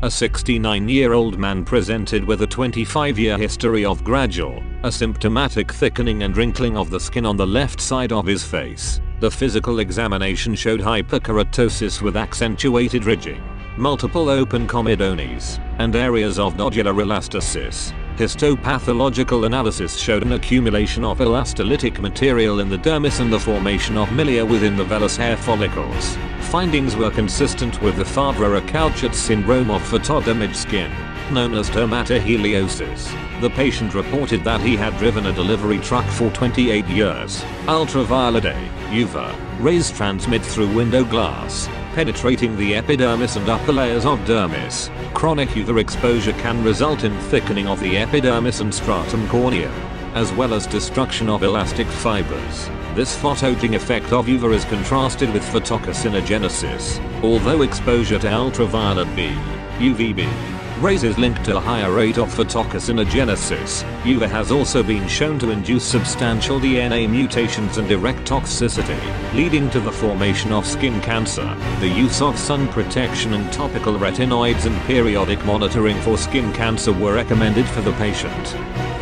A 69 year old man presented with a 25 year history of gradual, asymptomatic thickening and wrinkling of the skin on the left side of his face. The physical examination showed hyperkeratosis with accentuated ridging, multiple open comedones, and areas of nodular elastosis. Histopathological analysis showed an accumulation of elastolytic material in the dermis and the formation of milia within the vellus hair follicles. Findings were consistent with the Favre-Racouchot syndrome of photodamaged skin, known as dermatoheliosis. The patient reported that he had driven a delivery truck for 28 years. Ultraviolet A, UVA, rays transmit through window glass, penetrating the epidermis and upper layers of dermis. Chronic UVA exposure can result in thickening of the epidermis and stratum corneum, as well as destruction of elastic fibers. This photoaging effect of UVA is contrasted with photocarcinogenesis, although exposure to ultraviolet B, UVB, rays is linked to a higher rate of photocarcinogenesis. UVA has also been shown to induce substantial DNA mutations and direct toxicity, leading to the formation of skin cancer. The use of sun protection and topical retinoids and periodic monitoring for skin cancer were recommended for the patient.